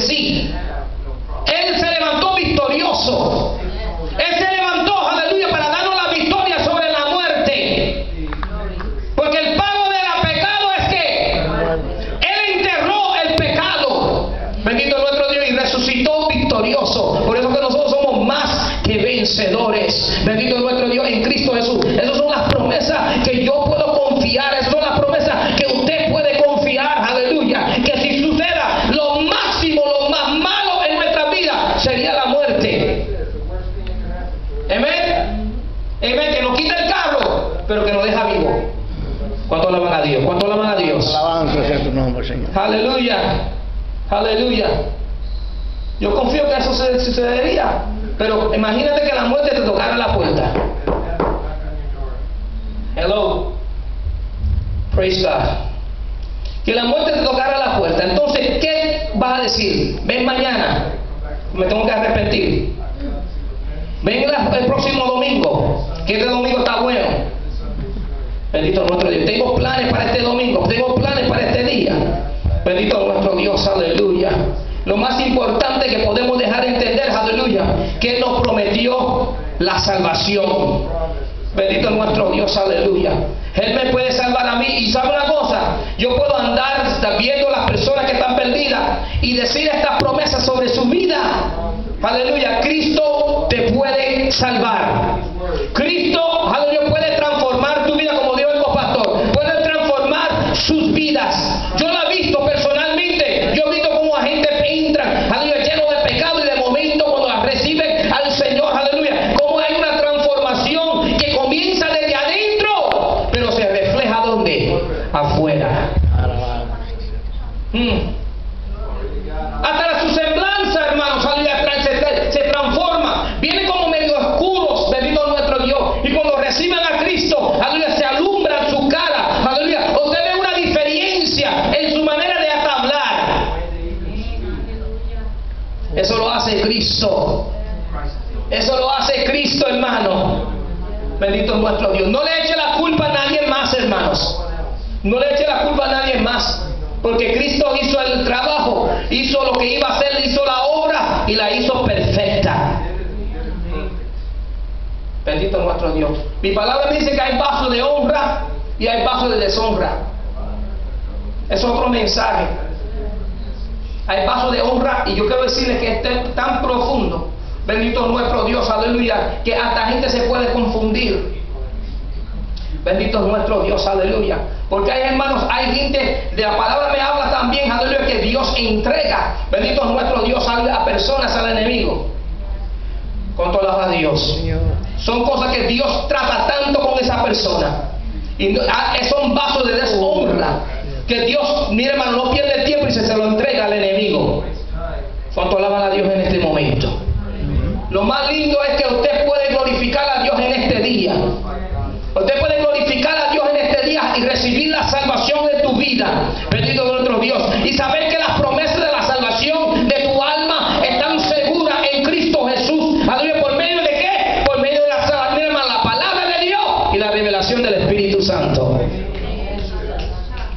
sí. Él se levantó victorioso. Él se levantó, aleluya, para darnos la victoria sobre la muerte. Porque el pago del pecado es que Él enterró el pecado. Bendito nuestro Dios y resucitó victorioso. Por eso que nosotros somos más que vencedores. Bendito nuestro Dios en Cristo Jesús. Esas son las promesas que yo puedo confiar. Esas son las promesas que usted puede confiar. Aleluya. Que si suceda lo máximo, lo más malo en nuestra vida sería la muerte. Amén. Amén. Que nos quita el carro, pero que nos deja vivo. ¿Cuánto alaban a Dios? ¿Cuánto alaban a Dios? Alabanza sea tu nombre, Señor. Aleluya. Aleluya. Yo confío que eso se- sucedería. Pero imagínate que la muerte te tocara la puerta. Hello. Praise God. Que la muerte te tocara la puerta. Entonces, ¿qué vas a decir? Ven mañana. Me tengo que arrepentir. Ven el próximo domingo. Que este domingo está bueno. Bendito nuestro Dios. Tengo planes para este domingo. Tengo planes para este día. Bendito nuestro Dios. Aleluya. Lo más importante que podemos dejar entender, aleluya, que Él nos prometió la salvación. Bendito nuestro Dios, aleluya. Él me puede salvar a mí. Y sabe una cosa, yo puedo andar viendo las personas que están perdidas y decir estas promesas sobre su vida. Aleluya, Cristo salvar. Cristo, aleluya, puede transformar tu vida como dijo el pastor. Puede transformar sus vidas. Yo lo he visto personalmente. Yo he visto cómo la gente entra, aleluya, lleno de pecado y de momento cuando reciben al Señor, aleluya, cómo hay una transformación que comienza desde adentro, pero se refleja donde? Afuera. Mm. Hasta la su semblanza, hermanos, aleluya, tra- se, se transforma. Viene como medio oscuros, bendito nuestro Dios. Y cuando reciben a Cristo, aleluya, se alumbra su cara. Aleluya. Usted ve una diferencia en su manera de hasta hablar. Eso lo hace Cristo. Eso lo hace Cristo, hermano. Bendito nuestro Dios. No le eche la culpa a nadie más, hermanos. No le eche la culpa a nadie más. Porque Cristo hizo el trabajo, hizo lo que iba a hacer, hizo la obra y la hizo perfecta. Bendito nuestro Dios. Mi palabra dice que hay pasos de honra y hay pasos de deshonra. Es otro mensaje. Hay pasos de honra y yo quiero decirles que este es tan profundo. Bendito nuestro Dios, aleluya, que hasta gente se puede confundir. Bendito es nuestro Dios, aleluya. Porque hay hermanos, hay gente, de la palabra me habla también, aleluya, que Dios entrega. Bendito es nuestro Dios a personas al enemigo. Con toda la Dios. Son cosas que Dios trata tanto con esa persona. Y ah, son vasos de deshonra. Que Dios, mire hermano, no pierde tiempo y se, se lo entrega al enemigo. ¿Cuánto alaban a Dios en este momento? Lo más lindo es que usted puede glorificar a Dios en este día. Usted puede glorificar a Dios en este día y recibir la salvación de tu vida. Bendito nuestro Dios. Y saber que las promesas de la salvación de tu alma están seguras en Cristo Jesús. Aleluya. ¿Por medio de qué? Por medio de la, la palabra de Dios y la revelación del Espíritu Santo.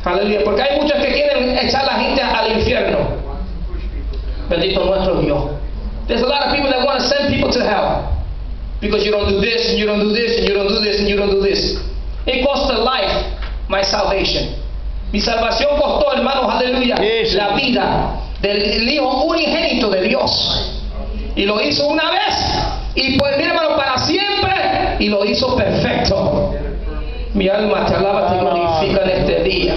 Aleluya. Porque hay muchos que quieren echar a la gente al infierno. Bendito nuestro Dios. There's a lot of people that want to send people to hell. Because you don't do this, and you don't do this, and you don't do this, and you don't do this. It cost a life, my salvation. Mi salvación costó, hermanos, aleluya, Yes. la vida del Hijo unigénito de Dios. Y lo hizo una vez, y pues, mira, hermano, para siempre, y lo hizo perfecto. Mi alma te alaba, te glorifica en este día.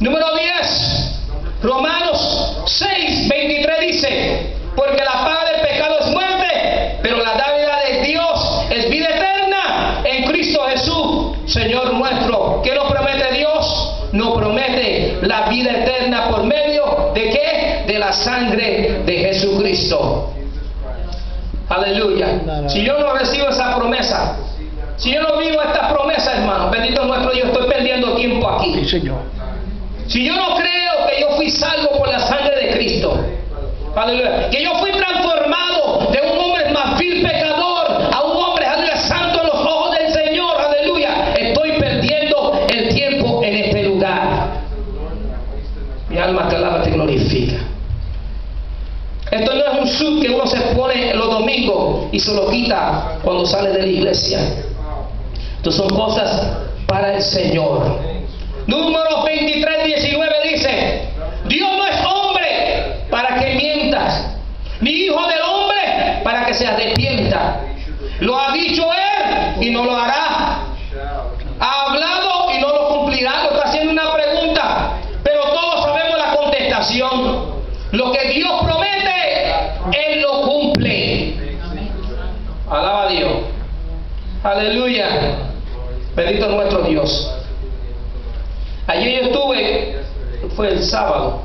Número 10. Romanos 6, 23 dice, porque la paga del pecado es muerte, pero la dádiva de Dios es vida eterna en Cristo Jesús, Señor nuestro. ¿Qué nos promete Dios? Nos promete la vida eterna por medio de qué? De la sangre de Jesucristo. Aleluya. Si yo no recibo esa promesa, si yo no vivo esta promesa, hermano, bendito nuestro Dios, estoy perdiendo tiempo aquí. Sí, Señor. Si yo no creo que yo fui salvo por la sangre de Cristo, aleluya, que yo fui transformado de un hombre más vil pecador a un hombre, aleluya, santo en los ojos del Señor, aleluya, estoy perdiendo y se lo cuando sale de la iglesia. Entonces son cosas para el Señor. Número 23, 19 dice, Dios no es hombre para que mientas, ni hijo del hombre para que se arrepienta. Lo ha dicho él y no lo hará. Ha hablado y no lo cumplirá. Lo está haciendo una pregunta, pero todos sabemos la contestación. Lo que Dios promete, Él lo Aleluya. Bendito es nuestro Dios. Ayer yo estuve, fue el sábado.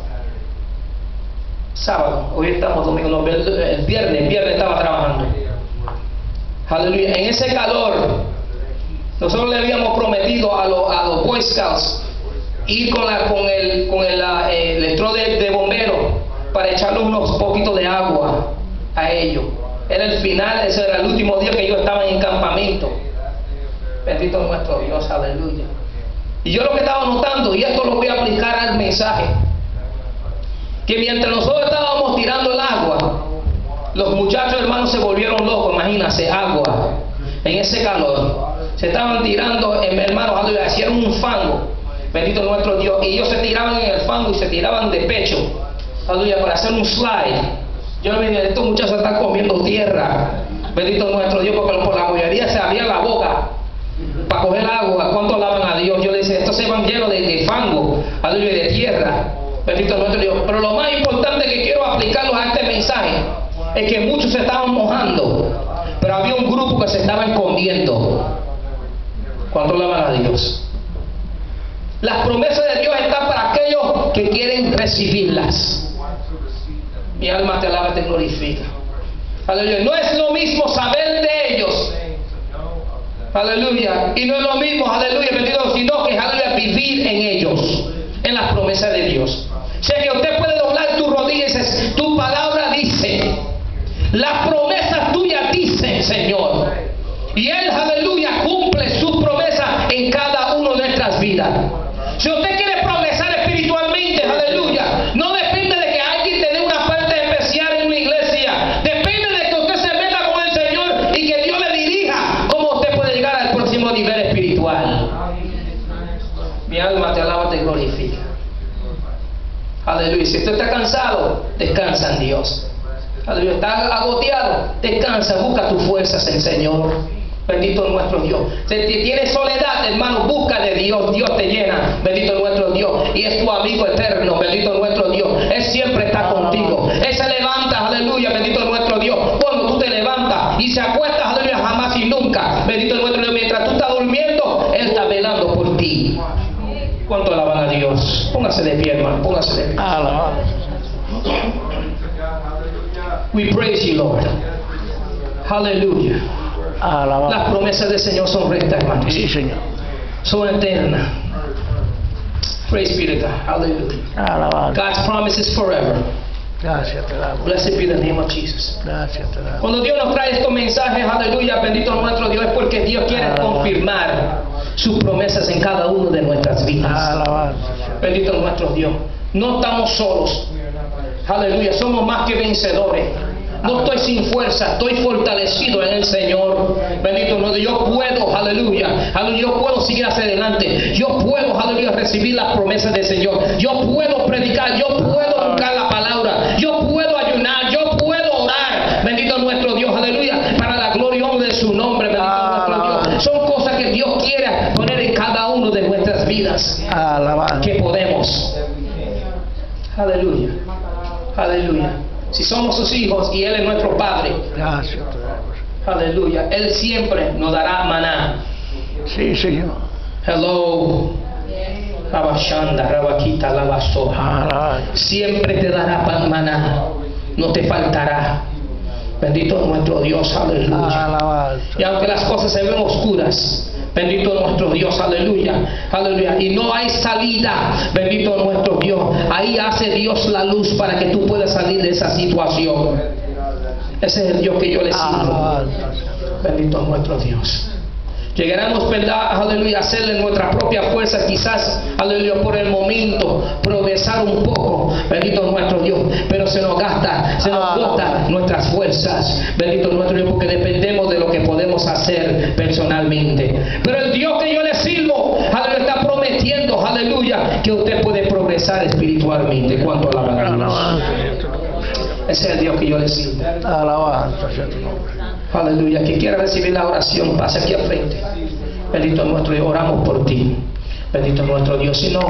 Sábado, hoy estamos domingo, no, el viernes, el viernes estaba trabajando. Aleluya. En ese calor, nosotros le habíamos prometido a, los- a los Boy Scouts ir con, la, con el, con el, ah, eh, de, de bombero para echarle unos poquitos de agua a ellos. Era el final, ese era el último día que ellos estaban en campamento. Bendito es nuestro Dios, aleluya. Y yo lo que estaba notando, y esto lo voy a aplicar al mensaje, que mientras nosotros estábamos tirando el agua, los muchachos hermanos se volvieron locos, imagínense, agua, en ese calor. Se estaban tirando, em, hermanos, aleluya, hicieron un fango, bendito es nuestro Dios, y ellos se tiraban en el fango y se tiraban de pecho, aleluya, para hacer un slide. Yo me dije, estos muchachos están comiendo tierra, bendito es nuestro Dios, porque por la mayoría se abría la boca para coger agua, ¿cuánto alaban a Dios? Yo le decía, estos se van llenos de, fango, aleluya, y de tierra. Bendito nuestro Dios. Pero lo más importante que quiero aplicarlo a este mensaje es que muchos se estaban mojando, pero había un grupo que se estaba escondiendo. ¿Cuánto alaban a Dios? Las promesas de Dios están para aquellos que quieren recibirlas. Mi alma te alaba te glorifica. Aleluya. No es lo mismo saber de ellos Aleluya. Y no es lo mismo, aleluya, bendito, sino que aleluya, vivir en ellos, en las promesas de Dios. O sea que usted puede doblar tus rodillas y dices, tu palabra dice, las promesas tuyas dicen, Señor. Y Él, aleluya, cumple sus promesas en cada una de nuestras vidas. Si usted quiere progresar espiritualmente, aleluya, no depende de que alguien te dé una parte especial en una iglesia. Depende de que usted se meta con el Señor y que Dios le dirija cómo usted puede llegar al próximo nivel espiritual. Mi alma te alaba, te glorifica. Aleluya. Si usted está cansado, descansa en Dios. Aleluya. Está agoteado, descansa, busca tus fuerzas en Señor. Bendito es nuestro Dios. Si tienes soledad, hermano, busca de Dios. Dios te llena. Bendito es nuestro Dios. Y es tu amigo eterno. Bendito es nuestro Dios. Él siempre está contigo. Él se levanta, aleluya. Bendito es nuestro Dios. Cuando tú te levantas y se acuestas, aleluya, jamás y nunca. Bendito es nuestro Dios. Mientras tú estás durmiendo, Él está velando por ti. ¿Cuánto alaban a Dios? Póngase de pie, hermano. Póngase de pie. Alabado. We praise you, Lord. Aleluya. Las Alabado. promesas del Señor son rectas, hermanos. Sí, Señor. Son eternas. Praise be to God. Hallelujah. Alabado. God's promise is forever. Gracias te damos. Blessed be the name of Jesus. Gracias te damos. Cuando Dios nos trae estos mensajes, aleluya, bendito es nuestro Dios, es porque Dios quiere Alabado. confirmar sus promesas en cada uno de nuestras vidas. Bendito es nuestro Dios. No estamos solos. Aleluya. Somos más que vencedores. No estoy sin fuerza, estoy fortalecido en el Señor. Bendito nuestro Dios. Yo puedo, aleluya. Aleluya. Yo puedo seguir hacia adelante. Yo puedo, aleluya, recibir las promesas del Señor. Yo puedo predicar. Yo puedo buscar la palabra. Yo puedo ayunar. Yo puedo orar. Bendito nuestro Dios. Aleluya. Para la gloria y honra de su nombre. Bendito nuestro Dios. Son cosas quiere poner en cada uno de nuestras vidas Alabado. que podemos. Aleluya. Aleluya. Si somos sus hijos y Él es nuestro Padre, Gracias aleluya, Él siempre nos dará maná. Sí, Señor. Hello. Rabashanda, Rabakita, Labasoja. Siempre te dará pan maná. No te faltará. Bendito es nuestro Dios, aleluya. Y aunque las cosas se ven oscuras, bendito es nuestro Dios, aleluya, aleluya. Y no hay salida, bendito es nuestro Dios. Ahí hace Dios la luz para que tú puedas salir de esa situación. Ese es el Dios que yo le sirvo. Alabado. Bendito es nuestro Dios. Llegaremos, ¿verdad? Aleluya, a hacerle nuestra propia fuerza, quizás, aleluya, por el momento, progresar un poco, bendito nuestro Dios, pero se nos gasta, se nos agota nuestras fuerzas, bendito nuestro Dios, porque dependemos de lo que podemos hacer personalmente. Pero el Dios que yo le sirvo, aleluya, está prometiendo, aleluya, que usted puede progresar espiritualmente. ¿Cuánto alaban a Dios? Ese es el Dios que yo le sirvo. Alabanza. Aleluya. Que quiera recibir la oración, pase aquí al frente. Bendito nuestro Dios, oramos por ti. Bendito nuestro Dios. Si no,